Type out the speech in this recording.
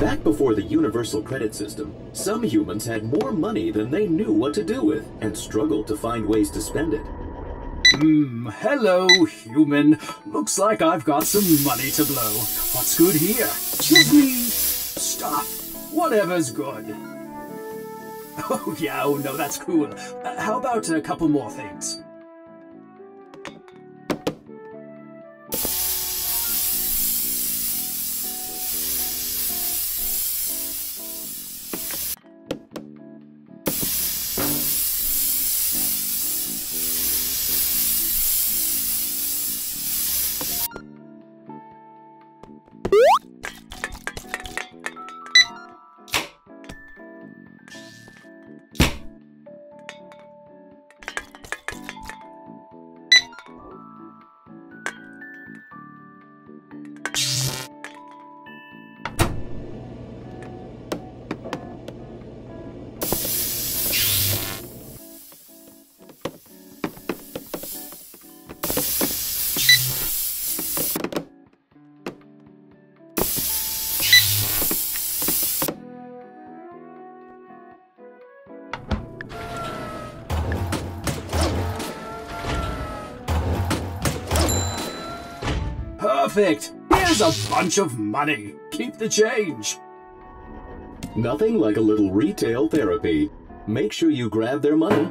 Back before the universal credit system, some humans had more money than they knew what to do with and struggled to find ways to spend it. Hmm, hello, human. Looks like I've got some money to blow. What's good here? Give me stuff. Whatever's good. Oh, yeah, oh no, that's cool. Uh, how about a couple more things? Perfect. Here's a bunch of money. Keep the change. Nothing like a little retail therapy. Make sure you grab their money